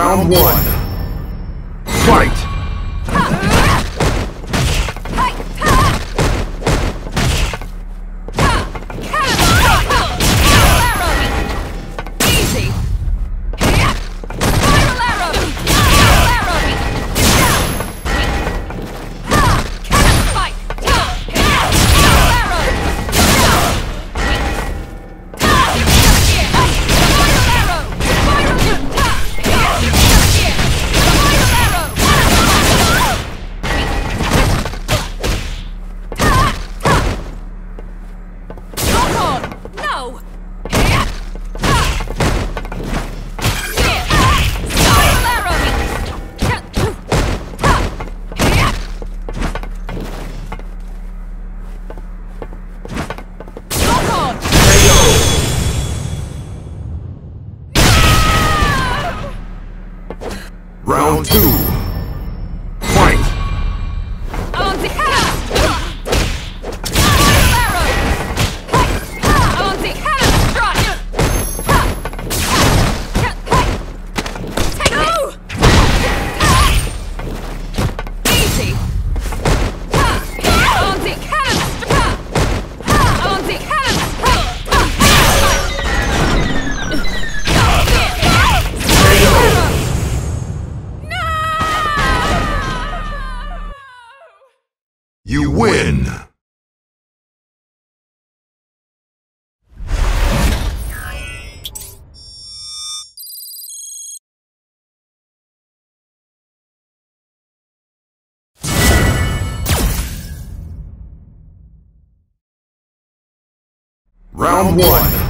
Round one. Round two. You win! Round one.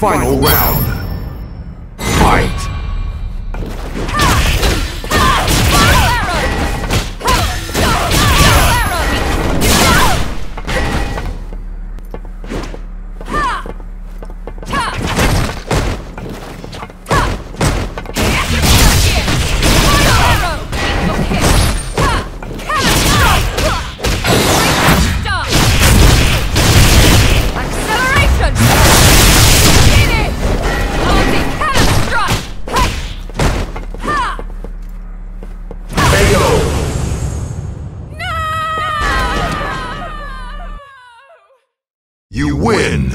Final round. Fight! You win!